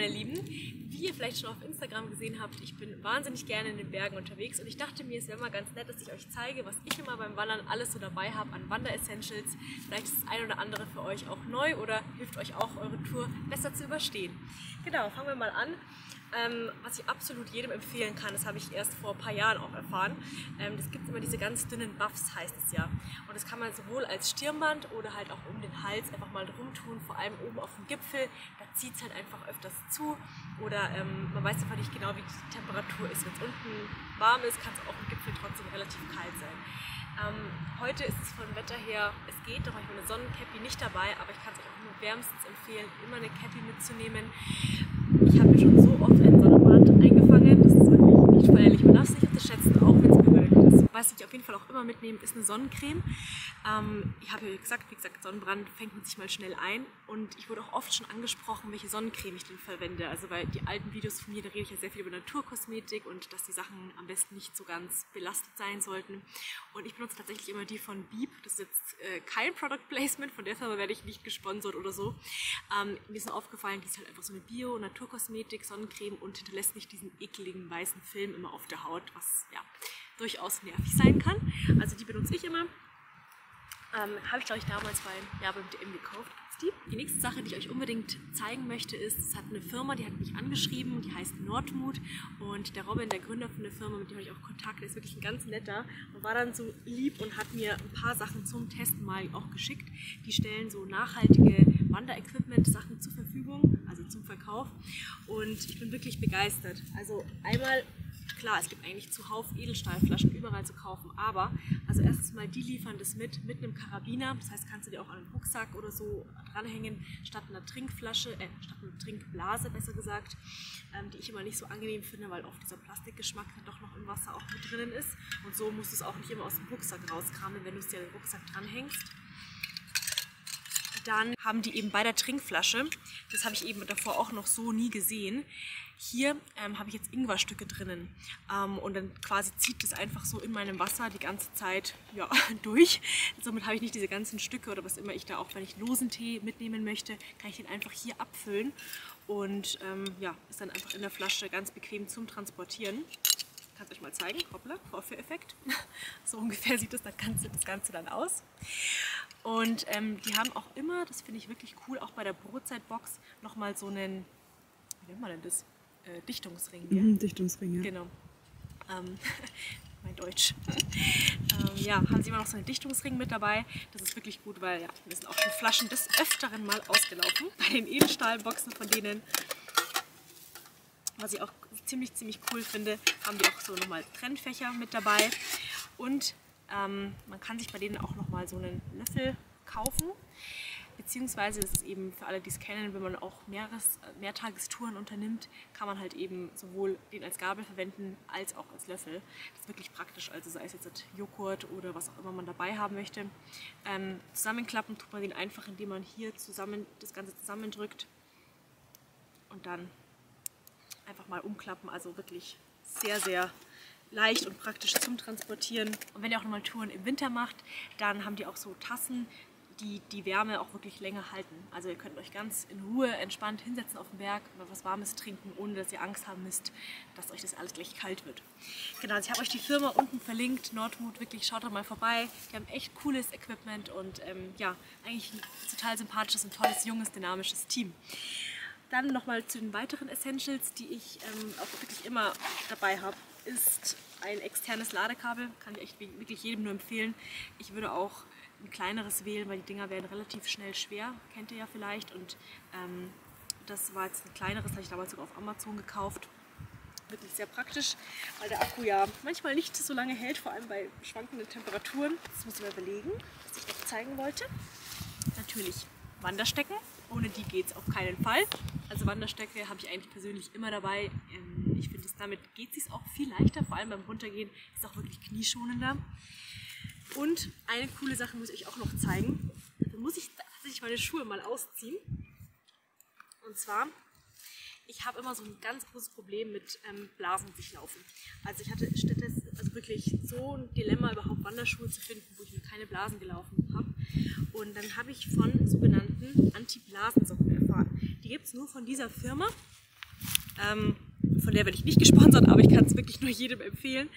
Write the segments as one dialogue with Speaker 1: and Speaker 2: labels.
Speaker 1: meine Lieben, wie ihr vielleicht schon auf Instagram gesehen habt, ich bin wahnsinnig gerne in den Bergen unterwegs und ich dachte mir, es wäre mal ganz nett, dass ich euch zeige, was ich immer beim Wandern alles so dabei habe an Wander-Essentials. Vielleicht ist das ein oder andere für euch auch neu oder hilft euch auch, eure Tour besser zu überstehen. Genau, fangen wir mal an. Ähm, was ich absolut jedem empfehlen kann, das habe ich erst vor ein paar Jahren auch erfahren. Ähm, das gibt immer diese ganz dünnen Buffs, heißt es ja. Und das kann man sowohl als Stirnband oder halt auch um den Hals einfach mal drum tun, vor allem oben auf dem Gipfel. Da zieht es halt einfach öfters zu. Oder ähm, man weiß einfach nicht genau, wie die Temperatur ist. Wenn es unten warm ist, kann es auch im Gipfel trotzdem relativ kalt sein. Ähm, heute ist es vom Wetter her, es geht, doch ich habe eine Sonnencappy nicht dabei, aber ich kann es euch auch nur wärmstens empfehlen, immer eine Cappy mitzunehmen. Ich habe mir schon so oft einen Sonnenbrand eingefangen, das ist wirklich nicht feierlich. Man darf es nicht unterschätzen, auch wenn. Was ich auf jeden Fall auch immer mitnehme, ist eine Sonnencreme. Ähm, ich habe ja gesagt, wie gesagt, Sonnenbrand fängt man sich mal schnell ein. Und ich wurde auch oft schon angesprochen, welche Sonnencreme ich denn verwende. Also bei die alten Videos von mir, da rede ich ja sehr viel über Naturkosmetik und dass die Sachen am besten nicht so ganz belastet sein sollten. Und ich benutze tatsächlich immer die von Beep. Das ist jetzt äh, kein Product Placement, von der Firma werde ich nicht gesponsert oder so. Ähm, mir ist nur aufgefallen, die ist halt einfach so eine Bio-Naturkosmetik, Sonnencreme und hinterlässt nicht diesen ekligen weißen Film immer auf der Haut, was ja durchaus nervig sein kann. Also die benutze ich immer. Ähm, Habe ich, glaube ich, damals bei, ja, beim DM gekauft. Die. die nächste Sache, die ich euch unbedingt zeigen möchte, ist, es hat eine Firma, die hat mich angeschrieben, die heißt Nordmut und der Robin, der Gründer von der Firma, mit dem habe ich auch Kontakt, ist wirklich ein ganz netter und war dann so lieb und hat mir ein paar Sachen zum Testen mal auch geschickt. Die stellen so nachhaltige Wanderequipment-Sachen zur Verfügung, also zum Verkauf und ich bin wirklich begeistert. Also einmal klar, es gibt eigentlich zuhauf Edelstahlflaschen überall zu kaufen, aber also erstens mal, die liefern das mit, mit einem Karabiner, das heißt, kannst du dir auch an einen Rucksack oder so dranhängen, statt einer Trinkflasche, äh, statt einer Trinkblase besser gesagt, ähm, die ich immer nicht so angenehm finde, weil oft dieser Plastikgeschmack dann doch noch im Wasser auch mit drinnen ist und so musst du es auch nicht immer aus dem Rucksack rauskramen, wenn du es dir an den Rucksack dranhängst. Dann haben die eben bei der Trinkflasche, das habe ich eben davor auch noch so nie gesehen, hier ähm, habe ich jetzt Ingwerstücke drinnen ähm, und dann quasi zieht das einfach so in meinem Wasser die ganze Zeit ja, durch. Somit habe ich nicht diese ganzen Stücke oder was immer ich da auch, wenn ich losen Tee mitnehmen möchte, kann ich den einfach hier abfüllen und ähm, ja, ist dann einfach in der Flasche ganz bequem zum Transportieren. Ich kann es euch mal zeigen, hoppla, Vorführeffekt. so ungefähr sieht das, Ganze, das Ganze dann aus. Und ähm, die haben auch immer, das finde ich wirklich cool, auch bei der Brotzeitbox nochmal so einen, wie nennt man denn das? äh, Dichtungsring.
Speaker 2: Mhm, Dichtungsring, ja.
Speaker 1: Genau. Ähm, mein Deutsch. ähm, ja, haben sie immer noch so einen Dichtungsring mit dabei. Das ist wirklich gut, weil ja, mir sind auch die Flaschen des Öfteren mal ausgelaufen. Bei den Edelstahlboxen von denen. Was ich auch ziemlich, ziemlich cool finde, haben die auch so nochmal Trennfächer mit dabei. Und ähm, man kann sich bei denen auch nochmal so einen Löffel kaufen. Beziehungsweise ist es eben für alle, die es kennen, wenn man auch Meeres, Mehrtagestouren unternimmt, kann man halt eben sowohl den als Gabel verwenden als auch als Löffel. Das ist wirklich praktisch, also sei es jetzt Joghurt oder was auch immer man dabei haben möchte. Ähm, zusammenklappen tut man den einfach, indem man hier zusammen das Ganze zusammendrückt und dann einfach mal umklappen. Also wirklich sehr, sehr leicht und praktisch zum Transportieren. Und wenn ihr auch nochmal Touren im Winter macht, dann haben die auch so Tassen, die die Wärme auch wirklich länger halten. Also ihr könnt euch ganz in Ruhe entspannt hinsetzen auf dem Berg und was Warmes trinken, ohne dass ihr Angst haben müsst, dass euch das alles gleich kalt wird. Genau, also ich habe euch die Firma unten verlinkt, Nordmut, wirklich schaut da mal vorbei. Die haben echt cooles Equipment und ähm, ja, eigentlich ein total sympathisches und tolles, junges, dynamisches Team. Dann nochmal zu den weiteren Essentials, die ich ähm, auch wirklich immer dabei habe, ist ein externes Ladekabel. Kann ich echt wirklich jedem nur empfehlen. Ich würde auch ein kleineres wählen, weil die Dinger werden relativ schnell schwer, kennt ihr ja vielleicht. Und ähm, das war jetzt ein kleineres, habe ich damals sogar auf Amazon gekauft. Wirklich sehr praktisch, weil der Akku ja manchmal nicht so lange hält, vor allem bei schwankenden Temperaturen. Das muss ich mir überlegen, was ich noch zeigen wollte. Natürlich Wanderstecken, ohne die geht es auf keinen Fall. Also Wanderstecke habe ich eigentlich persönlich immer dabei. Ähm, ich finde, damit geht es auch viel leichter, vor allem beim Runtergehen ist es auch wirklich knieschonender. Und eine coole Sache muss ich euch auch noch zeigen. Da muss ich tatsächlich meine Schuhe mal ausziehen. Und zwar, ich habe immer so ein ganz großes Problem mit ähm, Blasen sich laufen. Also ich hatte stattdessen also wirklich so ein Dilemma, überhaupt Wanderschuhe zu finden, wo ich mir keine Blasen gelaufen habe. Und dann habe ich von sogenannten Anti-Blasensocken erfahren. Die gibt es nur von dieser Firma. Ähm, von der werde ich nicht gesponsert, aber ich kann es wirklich nur jedem empfehlen.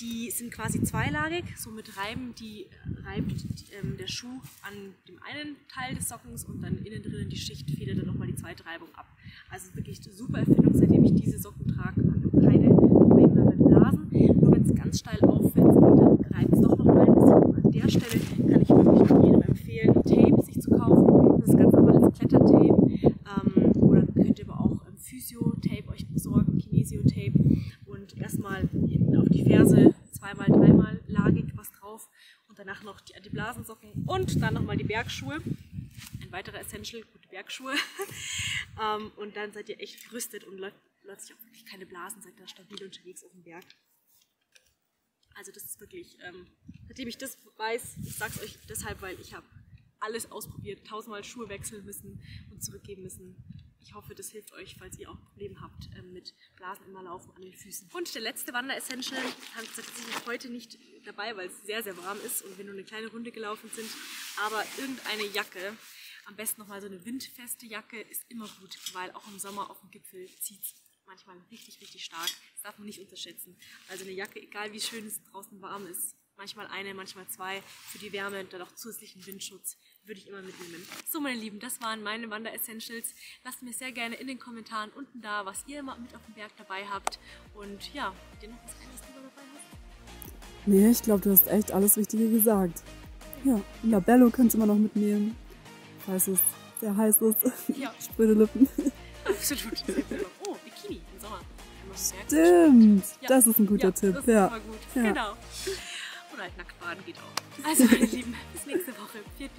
Speaker 1: Die sind quasi zweilagig, somit reiben die, reibt ähm, der Schuh an dem einen Teil des Sockens und dann innen drinnen die Schicht federt dann nochmal die zweite Reibung ab. Also wirklich eine super Erfindung, seitdem ich diese Socken trage, keine Probleme mit Blasen. Nur wenn es ganz steil aufwärts geht, dann reibt es doch nochmal ein bisschen. An der Stelle kann ich wirklich nur jedem empfehlen, Tape sich zu kaufen. Das ist ganz normales Klettertape. Ähm, oder könnt ihr aber auch ähm, Physio-Tape euch besorgen, Kinesio-Tape und erstmal hinten auf die Ferse zweimal, dreimal lagig was drauf und danach noch die, die Blasensocken und dann nochmal die Bergschuhe. Ein weiterer Essential, gute Bergschuhe. ähm, und dann seid ihr echt gerüstet und läuft, läuft sich auch wirklich keine Blasen, seid da stabil unterwegs auf dem Berg. Also das ist wirklich, ähm, seitdem ich das weiß, ich sag's euch deshalb, weil ich habe alles ausprobiert, tausendmal Schuhe wechseln müssen und zurückgeben müssen. Ich hoffe, das hilft euch, falls ihr auch Probleme habt ähm, mit Blasen immer laufen an den Füßen. Und der letzte Wander-Essential habe ich tatsächlich heute nicht dabei, weil es sehr, sehr warm ist und wir nur eine kleine Runde gelaufen sind. Aber irgendeine Jacke, am besten nochmal so eine windfeste Jacke, ist immer gut, weil auch im Sommer auf dem Gipfel zieht es manchmal richtig, richtig stark. Das darf man nicht unterschätzen. Also eine Jacke, egal wie schön es draußen warm ist, manchmal eine, manchmal zwei, für die Wärme und dann auch zusätzlichen Windschutz würde ich immer mitnehmen. So meine Lieben, das waren meine Wander-Essentials. Lasst mir sehr gerne in den Kommentaren unten da, was ihr immer mit auf dem Berg dabei habt. Und ja, habt ihr noch was Kleines dabei hast?
Speaker 2: Nee, ich glaube, du hast echt alles Wichtige gesagt. Ja, ein Labello könnt ihr immer noch mitnehmen, falls es sehr heiß ist.
Speaker 1: Ja.
Speaker 2: Spröde Lippen.
Speaker 1: Absolut. Oh, Bikini im Sommer.
Speaker 2: Stimmt, das ist ein guter
Speaker 1: ja,
Speaker 2: Tipp.
Speaker 1: Das ist
Speaker 2: ja.
Speaker 1: immer gut.
Speaker 2: Ja.
Speaker 1: Genau. Ohren geht auf. Also, meine Lieben, bis nächste Woche. Pfiat